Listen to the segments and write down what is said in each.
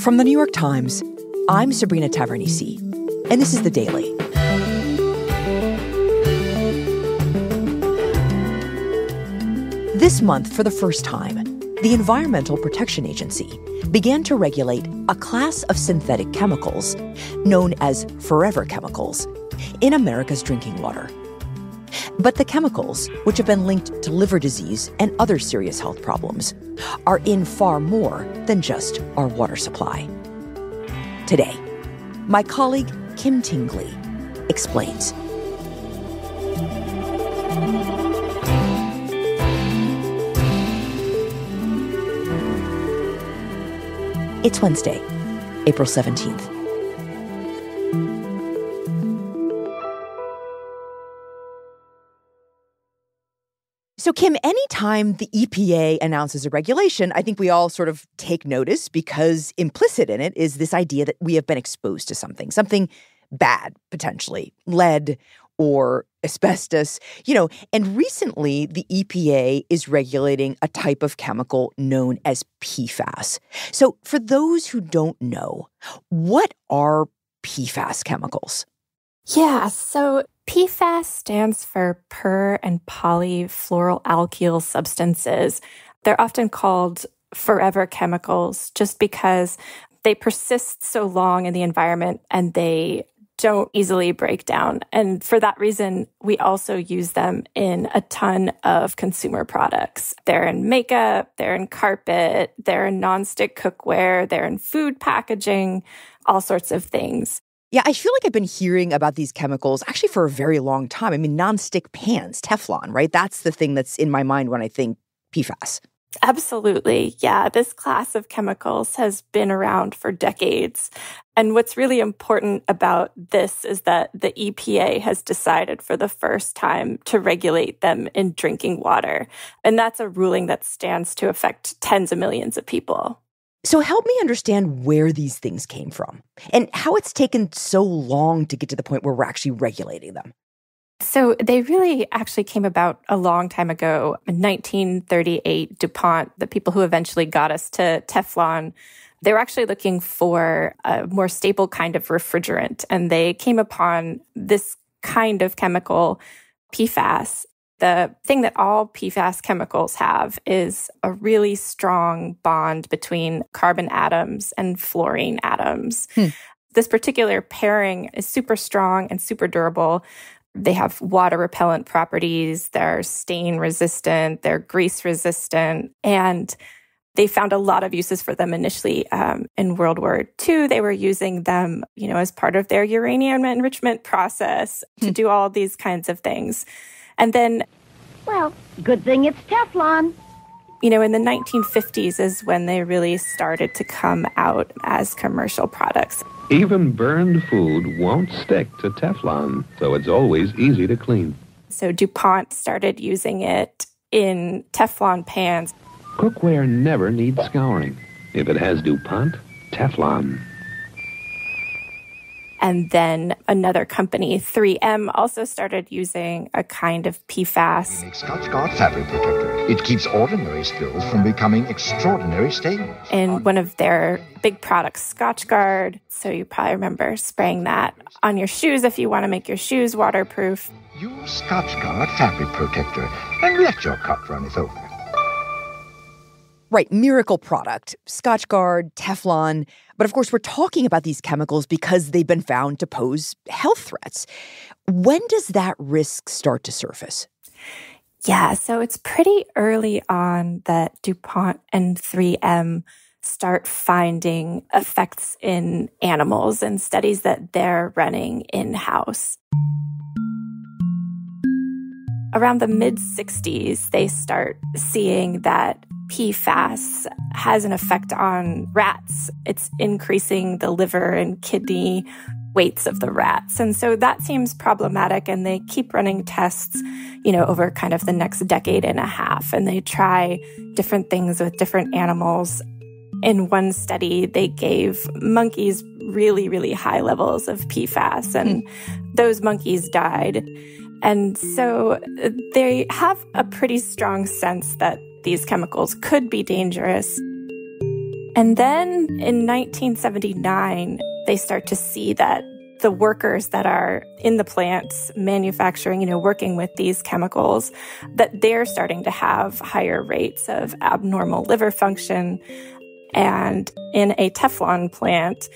From the New York Times, I'm Sabrina Tavernise, and this is The Daily. This month, for the first time, the Environmental Protection Agency began to regulate a class of synthetic chemicals known as forever chemicals in America's drinking water. But the chemicals, which have been linked to liver disease and other serious health problems, are in far more than just our water supply. Today, my colleague Kim Tingley explains. It's Wednesday, April 17th. So, Kim, anytime the EPA announces a regulation, I think we all sort of take notice because implicit in it is this idea that we have been exposed to something, something bad, potentially, lead or asbestos, you know. And recently, the EPA is regulating a type of chemical known as PFAS. So, for those who don't know, what are PFAS chemicals? Yeah, so PFAS stands for per and polyfluoroalkyl substances. They're often called forever chemicals just because they persist so long in the environment and they don't easily break down. And for that reason, we also use them in a ton of consumer products. They're in makeup, they're in carpet, they're in nonstick cookware, they're in food packaging, all sorts of things. Yeah, I feel like I've been hearing about these chemicals actually for a very long time. I mean, nonstick pans, Teflon, right? That's the thing that's in my mind when I think PFAS. Absolutely. Yeah. This class of chemicals has been around for decades. And what's really important about this is that the EPA has decided for the first time to regulate them in drinking water. And that's a ruling that stands to affect tens of millions of people. So help me understand where these things came from and how it's taken so long to get to the point where we're actually regulating them. So they really actually came about a long time ago. In 1938, DuPont, the people who eventually got us to Teflon, they were actually looking for a more stable kind of refrigerant. And they came upon this kind of chemical, PFAS, the thing that all PFAS chemicals have is a really strong bond between carbon atoms and fluorine atoms. Hmm. This particular pairing is super strong and super durable. They have water repellent properties, they're stain resistant, they're grease resistant, and they found a lot of uses for them initially um, in World War II. They were using them, you know, as part of their uranium enrichment process to hmm. do all these kinds of things. And then. Well, good thing it's Teflon. You know, in the 1950s is when they really started to come out as commercial products. Even burned food won't stick to Teflon, so it's always easy to clean. So DuPont started using it in Teflon pans. Cookware never needs scouring. If it has DuPont, Teflon. And then another company, 3M, also started using a kind of PFAS. Make Scotchgard fabric protector. It keeps ordinary spills from becoming extraordinary stains. In one of their big products, Scotchgard. So you probably remember spraying that on your shoes if you want to make your shoes waterproof. Use Scotch Scotchgard fabric protector and let your cut runneth over. Right, miracle product, Scotchgard, Teflon. But of course, we're talking about these chemicals because they've been found to pose health threats. When does that risk start to surface? Yeah, so it's pretty early on that DuPont and 3M start finding effects in animals and studies that they're running in house. Around the mid 60s, they start seeing that PFAS has an effect on rats. It's increasing the liver and kidney weights of the rats. And so that seems problematic. And they keep running tests, you know, over kind of the next decade and a half. And they try different things with different animals. In one study, they gave monkeys really, really high levels of PFAS, and hmm. those monkeys died. And so they have a pretty strong sense that these chemicals could be dangerous. And then in 1979, they start to see that the workers that are in the plants manufacturing, you know, working with these chemicals, that they're starting to have higher rates of abnormal liver function. And in a Teflon plant,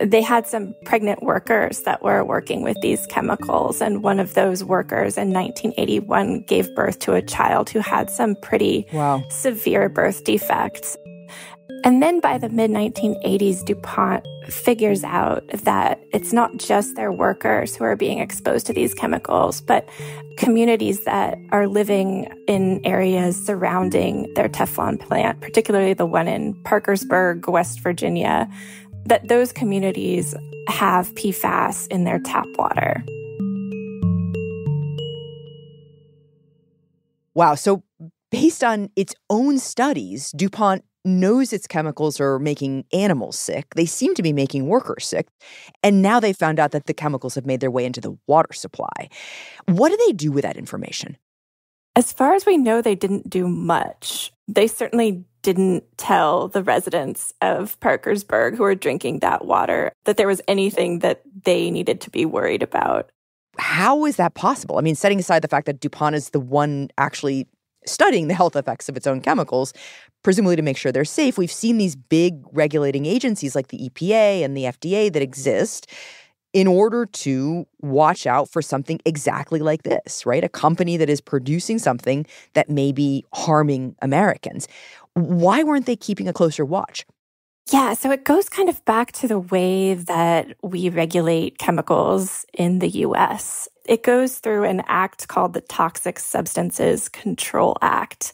they had some pregnant workers that were working with these chemicals. And one of those workers in 1981 gave birth to a child who had some pretty wow. severe birth defects. And then by the mid 1980s, DuPont figures out that it's not just their workers who are being exposed to these chemicals, but communities that are living in areas surrounding their Teflon plant, particularly the one in Parkersburg, West Virginia, that those communities have PFAS in their tap water. Wow. So, based on its own studies, DuPont knows its chemicals are making animals sick. They seem to be making workers sick. And now they found out that the chemicals have made their way into the water supply. What do they do with that information? As far as we know, they didn't do much. They certainly didn't tell the residents of Parkersburg who were drinking that water that there was anything that they needed to be worried about. How is that possible? I mean, setting aside the fact that DuPont is the one actually studying the health effects of its own chemicals, presumably to make sure they're safe. We've seen these big regulating agencies like the EPA and the FDA that exist in order to watch out for something exactly like this, right? A company that is producing something that may be harming Americans. Why weren't they keeping a closer watch? Yeah, so it goes kind of back to the way that we regulate chemicals in the US. It goes through an act called the Toxic Substances Control Act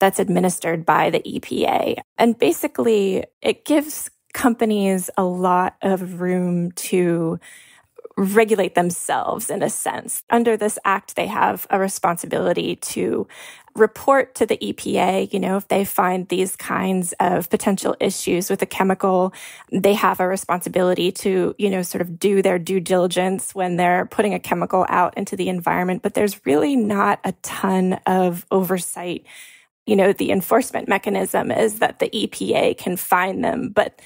that's administered by the EPA. And basically, it gives companies a lot of room to regulate themselves in a sense. Under this act, they have a responsibility to report to the EPA, you know, if they find these kinds of potential issues with a chemical, they have a responsibility to, you know, sort of do their due diligence when they're putting a chemical out into the environment. But there's really not a ton of oversight. You know, the enforcement mechanism is that the EPA can find them, but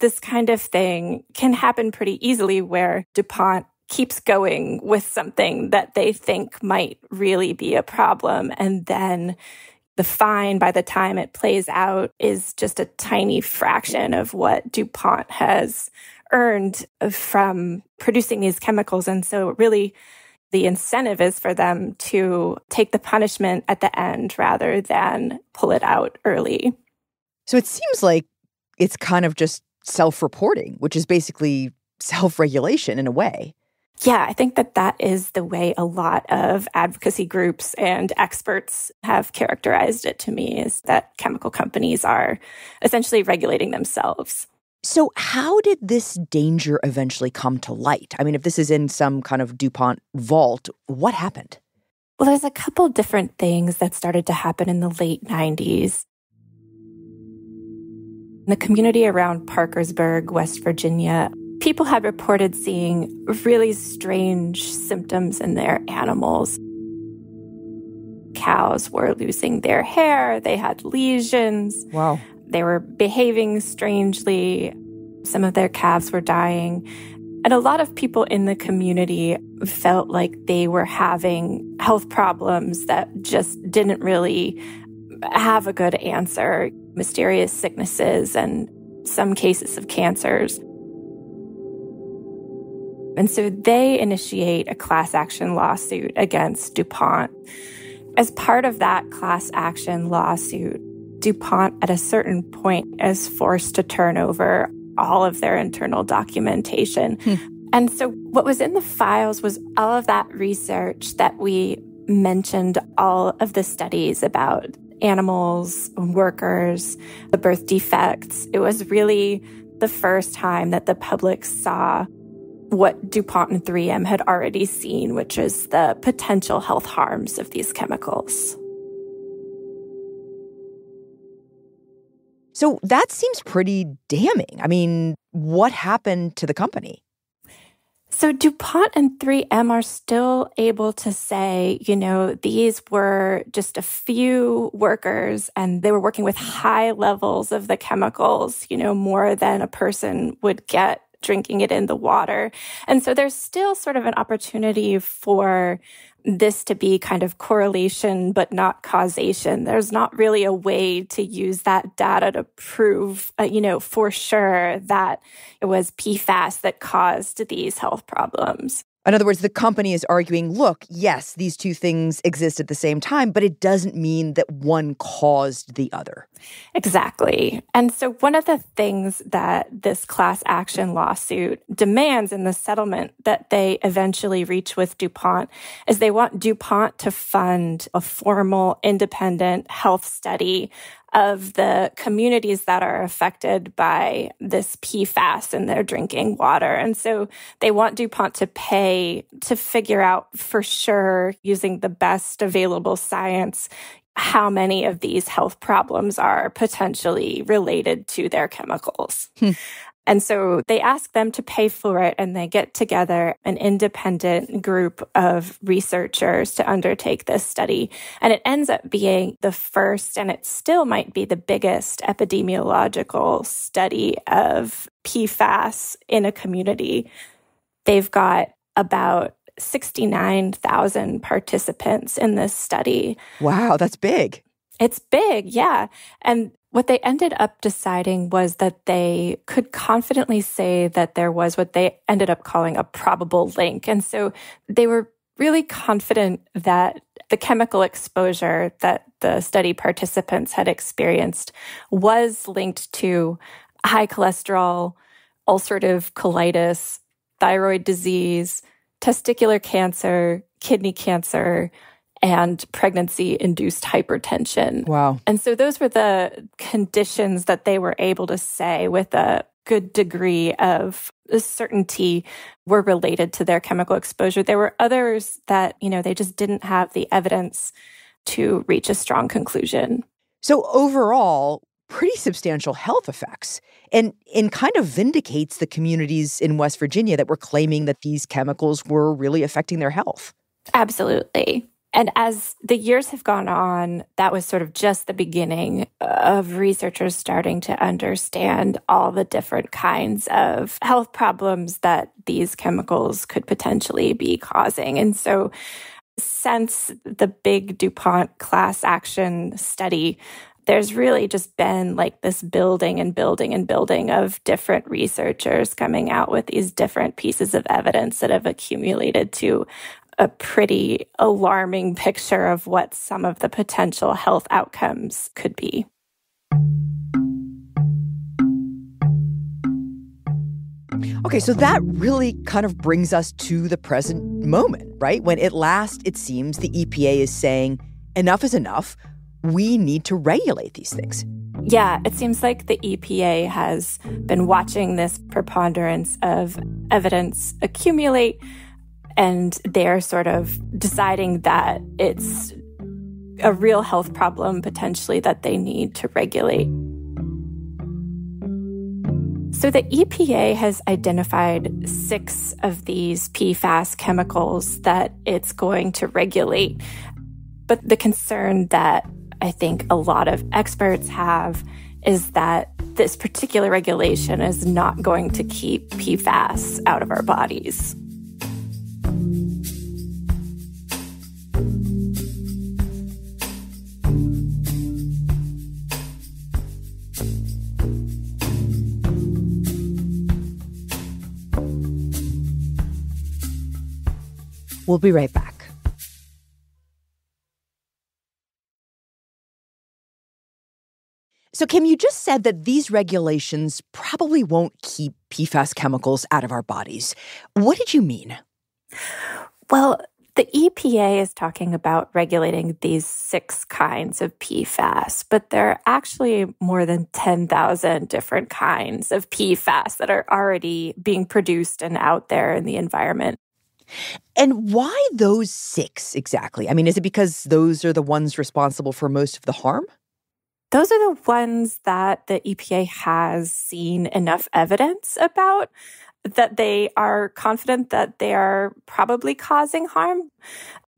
this kind of thing can happen pretty easily where DuPont keeps going with something that they think might really be a problem. And then the fine by the time it plays out is just a tiny fraction of what DuPont has earned from producing these chemicals. And so, really, the incentive is for them to take the punishment at the end rather than pull it out early. So, it seems like it's kind of just self reporting, which is basically self regulation in a way. Yeah, I think that that is the way a lot of advocacy groups and experts have characterized it to me is that chemical companies are essentially regulating themselves. So, how did this danger eventually come to light? I mean, if this is in some kind of DuPont vault, what happened? Well, there's a couple different things that started to happen in the late 90s. The community around Parkersburg, West Virginia, people had reported seeing really strange symptoms in their animals. Cows were losing their hair, they had lesions. Wow. They were behaving strangely. Some of their calves were dying. And a lot of people in the community felt like they were having health problems that just didn't really have a good answer mysterious sicknesses and some cases of cancers. And so they initiate a class action lawsuit against DuPont. As part of that class action lawsuit, DuPont at a certain point is forced to turn over all of their internal documentation. Hmm. And so what was in the files was all of that research that we mentioned, all of the studies about animals, workers, the birth defects. It was really the first time that the public saw what DuPont and 3M had already seen, which is the potential health harms of these chemicals. So that seems pretty damning. I mean, what happened to the company? So DuPont and 3M are still able to say, you know, these were just a few workers and they were working with high levels of the chemicals, you know, more than a person would get drinking it in the water. And so there's still sort of an opportunity for this to be kind of correlation, but not causation. There's not really a way to use that data to prove, uh, you know, for sure that it was PFAS that caused these health problems. In other words, the company is arguing look, yes, these two things exist at the same time, but it doesn't mean that one caused the other. Exactly. And so, one of the things that this class action lawsuit demands in the settlement that they eventually reach with DuPont is they want DuPont to fund a formal independent health study of the communities that are affected by this PFAS in their drinking water. And so they want DuPont to pay to figure out for sure, using the best available science, how many of these health problems are potentially related to their chemicals. Hmm. And so they ask them to pay for it and they get together an independent group of researchers to undertake this study. And it ends up being the first, and it still might be the biggest epidemiological study of PFAS in a community. They've got about 69,000 participants in this study. Wow, that's big. It's big, yeah. And what they ended up deciding was that they could confidently say that there was what they ended up calling a probable link. And so they were really confident that the chemical exposure that the study participants had experienced was linked to high cholesterol, ulcerative colitis, thyroid disease, testicular cancer, kidney cancer, and pregnancy induced hypertension. Wow. And so those were the conditions that they were able to say with a good degree of certainty were related to their chemical exposure. There were others that, you know, they just didn't have the evidence to reach a strong conclusion. So overall, pretty substantial health effects and and kind of vindicates the communities in West Virginia that were claiming that these chemicals were really affecting their health. Absolutely. And as the years have gone on, that was sort of just the beginning of researchers starting to understand all the different kinds of health problems that these chemicals could potentially be causing. And so, since the big DuPont class action study, there's really just been like this building and building and building of different researchers coming out with these different pieces of evidence that have accumulated to a pretty alarming picture of what some of the potential health outcomes could be. Okay, so that really kind of brings us to the present moment, right? When at last it seems the EPA is saying enough is enough. We need to regulate these things. Yeah, it seems like the EPA has been watching this preponderance of evidence accumulate and they're sort of deciding that it's a real health problem potentially that they need to regulate. So the EPA has identified six of these PFAS chemicals that it's going to regulate. But the concern that I think a lot of experts have is that this particular regulation is not going to keep PFAS out of our bodies. We'll be right back. So, Kim, you just said that these regulations probably won't keep PFAS chemicals out of our bodies. What did you mean? Well, the EPA is talking about regulating these six kinds of PFAS, but there are actually more than 10,000 different kinds of PFAS that are already being produced and out there in the environment. And why those six exactly? I mean, is it because those are the ones responsible for most of the harm? Those are the ones that the EPA has seen enough evidence about that they are confident that they are probably causing harm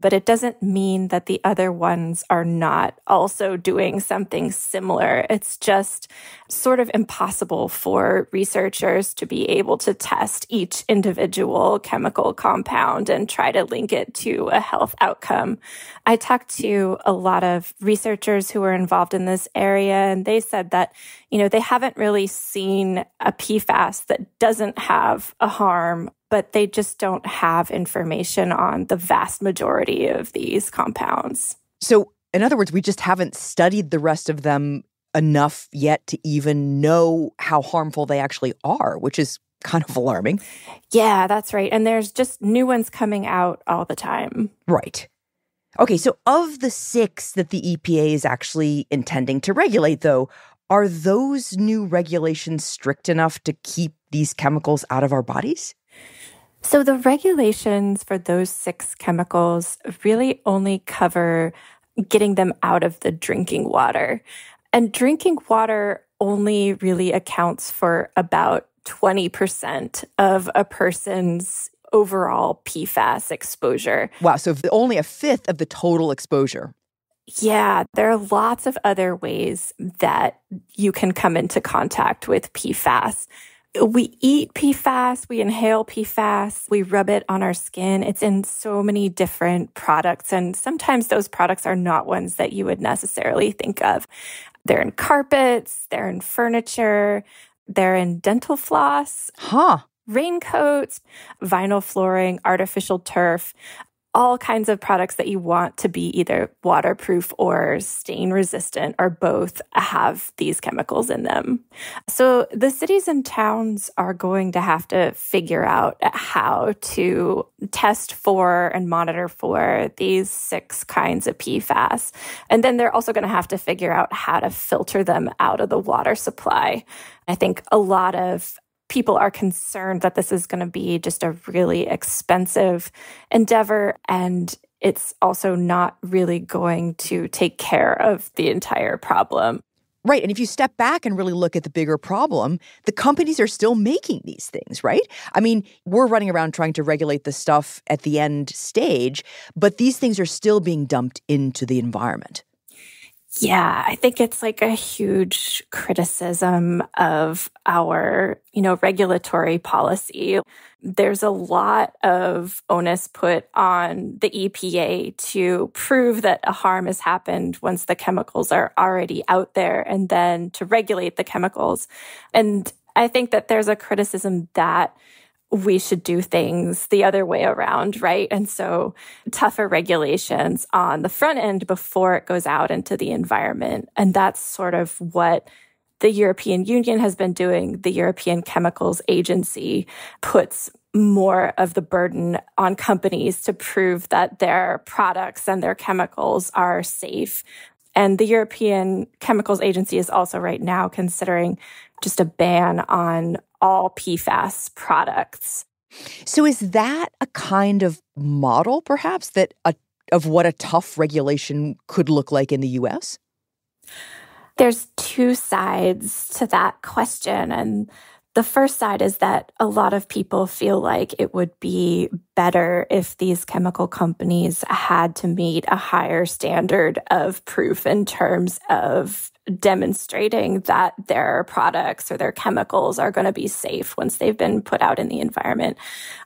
but it doesn't mean that the other ones are not also doing something similar. It's just sort of impossible for researchers to be able to test each individual chemical compound and try to link it to a health outcome. I talked to a lot of researchers who were involved in this area, and they said that, you know, they haven't really seen a PFAS that doesn't have a harm but they just don't have information on the vast majority of these compounds. So, in other words, we just haven't studied the rest of them enough yet to even know how harmful they actually are, which is kind of alarming. Yeah, that's right. And there's just new ones coming out all the time. Right. Okay, so of the six that the EPA is actually intending to regulate, though, are those new regulations strict enough to keep these chemicals out of our bodies? So the regulations for those six chemicals really only cover getting them out of the drinking water. And drinking water only really accounts for about 20% of a person's overall PFAS exposure. Wow. So only a fifth of the total exposure. Yeah, there are lots of other ways that you can come into contact with PFAS we eat PFAS, we inhale PFAS, we rub it on our skin. It's in so many different products. And sometimes those products are not ones that you would necessarily think of. They're in carpets, they're in furniture, they're in dental floss. Huh raincoats, vinyl flooring, artificial turf all kinds of products that you want to be either waterproof or stain resistant or both have these chemicals in them. So the cities and towns are going to have to figure out how to test for and monitor for these six kinds of PFAS. And then they're also going to have to figure out how to filter them out of the water supply. I think a lot of people are concerned that this is going to be just a really expensive endeavor and it's also not really going to take care of the entire problem. Right. And if you step back and really look at the bigger problem, the companies are still making these things, right? I mean, we're running around trying to regulate the stuff at the end stage, but these things are still being dumped into the environment. Yeah, I think it's like a huge criticism of our, you know, regulatory policy. There's a lot of onus put on the EPA to prove that a harm has happened once the chemicals are already out there and then to regulate the chemicals. And I think that there's a criticism that we should do things the other way around, right? And so tougher regulations on the front end before it goes out into the environment. And that's sort of what the European Union has been doing. The European Chemicals Agency puts more of the burden on companies to prove that their products and their chemicals are safe. And the European Chemicals Agency is also right now considering just a ban on all PFAS products. So is that a kind of model perhaps that a, of what a tough regulation could look like in the US? There's two sides to that question and the first side is that a lot of people feel like it would be better if these chemical companies had to meet a higher standard of proof in terms of demonstrating that their products or their chemicals are going to be safe once they've been put out in the environment.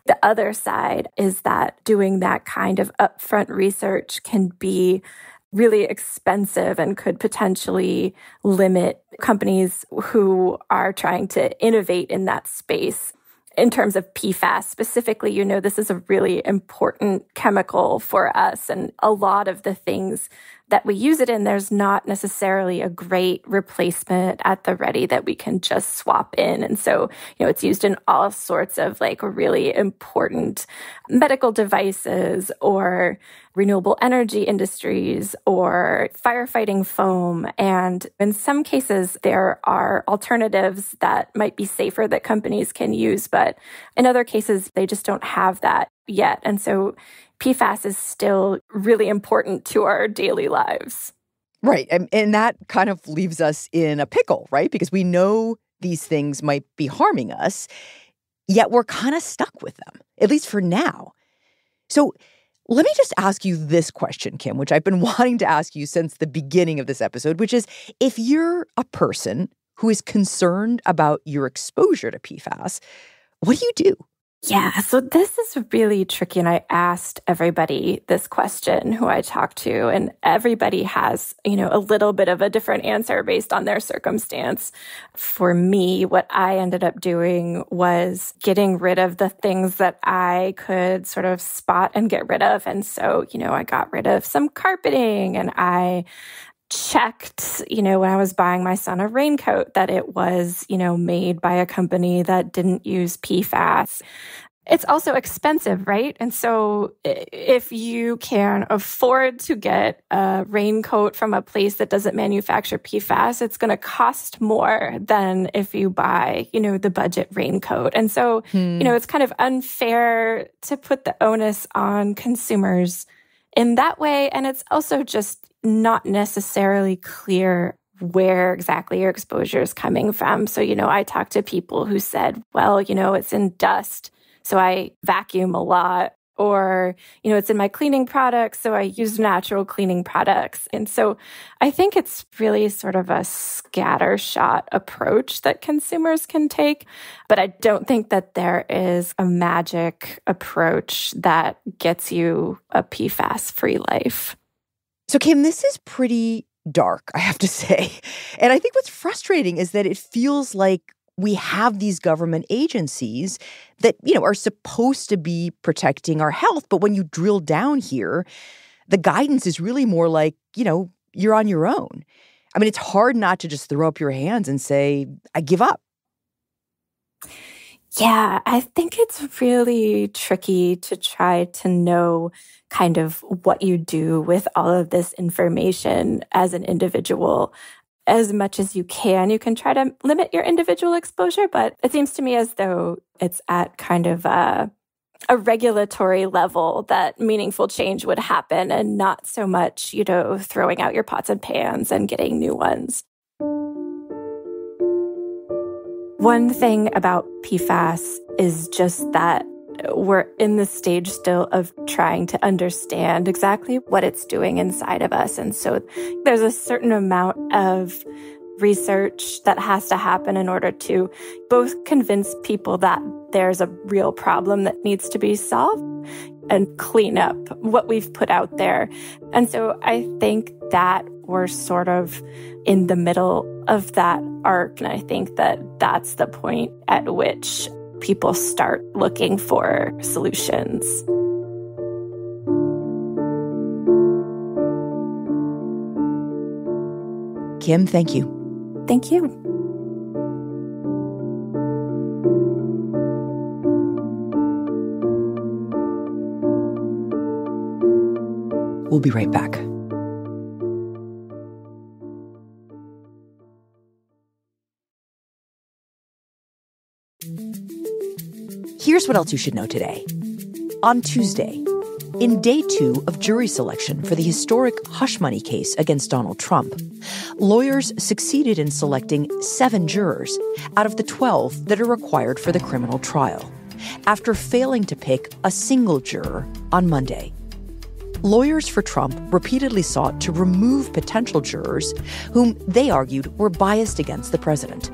The other side is that doing that kind of upfront research can be really expensive and could potentially limit companies who are trying to innovate in that space. In terms of PFAS specifically, you know, this is a really important chemical for us. And a lot of the things that we use it in, there's not necessarily a great replacement at the ready that we can just swap in. And so, you know, it's used in all sorts of like really important medical devices or renewable energy industries or firefighting foam. And in some cases, there are alternatives that might be safer that companies can use. But in other cases, they just don't have that yet. And so PFAS is still really important to our daily lives. Right. And, and that kind of leaves us in a pickle, right? Because we know these things might be harming us. yet we're kind of stuck with them, at least for now. So let me just ask you this question, Kim, which I've been wanting to ask you since the beginning of this episode, which is if you're a person who is concerned about your exposure to PFAS, what do you do? Yeah, so this is really tricky. And I asked everybody this question who I talked to, and everybody has, you know, a little bit of a different answer based on their circumstance. For me, what I ended up doing was getting rid of the things that I could sort of spot and get rid of. And so, you know, I got rid of some carpeting and I checked, you know, when I was buying my son a raincoat that it was, you know, made by a company that didn't use PFAS. It's also expensive, right? And so if you can afford to get a raincoat from a place that doesn't manufacture PFAS, it's going to cost more than if you buy, you know, the budget raincoat. And so, hmm. you know, it's kind of unfair to put the onus on consumers in that way. And it's also just not necessarily clear where exactly your exposure is coming from. So, you know, I talked to people who said, well, you know, it's in dust. So I vacuum a lot. Or, you know, it's in my cleaning products. So I use natural cleaning products. And so I think it's really sort of a scattershot approach that consumers can take. But I don't think that there is a magic approach that gets you a PFAS free life. So, Kim, this is pretty dark, I have to say. And I think what's frustrating is that it feels like we have these government agencies that, you know, are supposed to be protecting our health. But when you drill down here, the guidance is really more like, you know, you're on your own. I mean, it's hard not to just throw up your hands and say, I give up. Yeah, I think it's really tricky to try to know kind of what you do with all of this information as an individual as much as you can. You can try to limit your individual exposure, but it seems to me as though it's at kind of a, a regulatory level that meaningful change would happen and not so much, you know, throwing out your pots and pans and getting new ones. One thing about PFAS is just that we're in the stage still of trying to understand exactly what it's doing inside of us. And so there's a certain amount of research that has to happen in order to both convince people that there's a real problem that needs to be solved and clean up what we've put out there. And so I think that we're sort of in the middle of that arc. And I think that that's the point at which people start looking for solutions. Kim, thank you. Thank you. We'll be right back. Here's what else you should know today. On Tuesday, in day two of jury selection for the historic hush money case against Donald Trump, lawyers succeeded in selecting seven jurors out of the 12 that are required for the criminal trial, after failing to pick a single juror on Monday. Lawyers for Trump repeatedly sought to remove potential jurors whom they argued were biased against the president.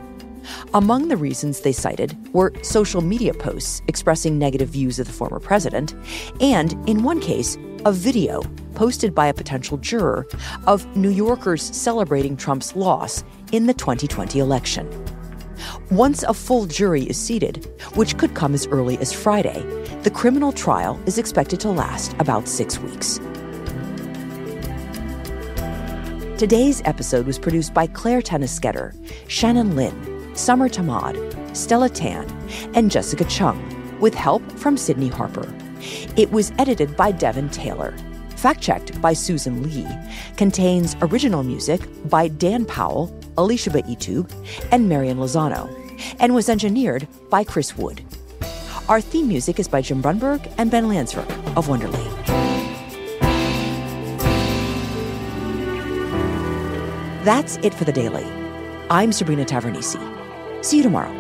Among the reasons they cited were social media posts expressing negative views of the former president, and in one case, a video posted by a potential juror of New Yorkers celebrating Trump's loss in the 2020 election. Once a full jury is seated, which could come as early as Friday, the criminal trial is expected to last about six weeks. Today's episode was produced by Claire Tennesketter, Shannon Lin, Summer Thomad, Stella Tan, and Jessica Chung, with help from Sydney Harper. It was edited by Devin Taylor. Fact checked by Susan Lee. Contains original music by Dan Powell, Elisheba Ittoop, and Marian Lozano. And was engineered by Chris Wood. Our theme music is by Jim Brunberg and Ben Landsverk of Wonderly. That's it for the daily. I'm Sabrina Tavernise. See you tomorrow.